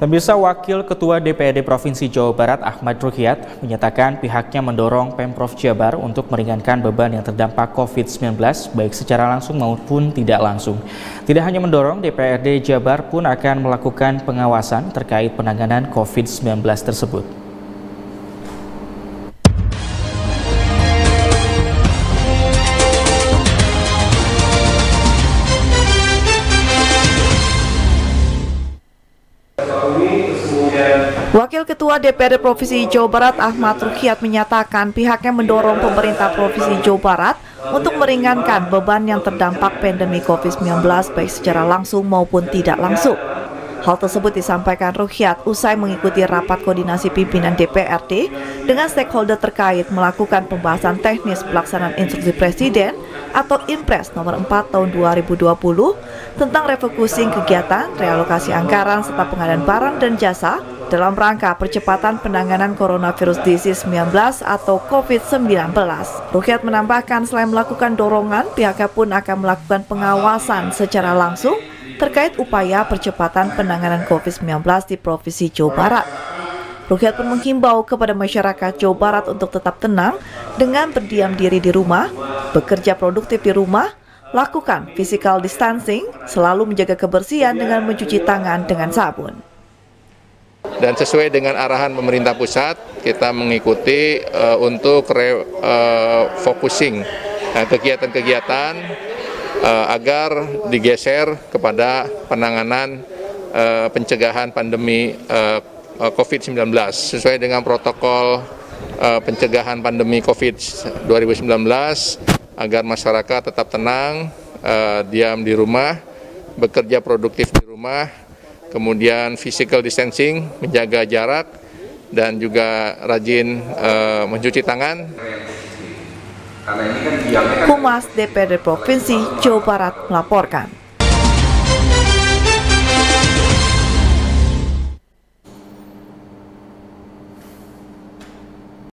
Pemirsa Wakil Ketua DPRD Provinsi Jawa Barat Ahmad Rukiat menyatakan pihaknya mendorong Pemprov Jabar untuk meringankan beban yang terdampak COVID-19 baik secara langsung maupun tidak langsung. Tidak hanya mendorong, DPRD Jabar pun akan melakukan pengawasan terkait penanganan COVID-19 tersebut. Wakil Ketua DPRD Provinsi Jawa Barat Ahmad Rukiat menyatakan pihaknya mendorong pemerintah Provinsi Jawa Barat untuk meringankan beban yang terdampak pandemi COVID-19 baik secara langsung maupun tidak langsung. Hal tersebut disampaikan Rukiat usai mengikuti rapat koordinasi pimpinan DPRD dengan stakeholder terkait melakukan pembahasan teknis pelaksanaan instruksi Presiden atau Impres nomor 4 tahun 2020 tentang refocusing kegiatan, realokasi anggaran, serta pengadaan barang dan jasa dalam rangka percepatan penanganan coronavirus disease 19 atau COVID-19. Rukiat menambahkan selain melakukan dorongan, pihaknya pun akan melakukan pengawasan secara langsung terkait upaya percepatan penanganan COVID-19 di Provinsi Jawa Barat. Rukiat pun menghimbau kepada masyarakat Jawa Barat untuk tetap tenang dengan berdiam diri di rumah, bekerja produktif di rumah, lakukan physical distancing, selalu menjaga kebersihan dengan mencuci tangan dengan sabun. Dan sesuai dengan arahan pemerintah pusat, kita mengikuti uh, untuk refocusing uh, kegiatan-kegiatan uh, agar digeser kepada penanganan uh, pencegahan pandemi uh, COVID-19 sesuai dengan protokol uh, pencegahan pandemi COVID 2019 agar masyarakat tetap tenang, uh, diam di rumah, bekerja produktif di rumah, kemudian physical distancing, menjaga jarak, dan juga rajin uh, mencuci tangan. Humas DPRD Provinsi Jawa Barat melaporkan.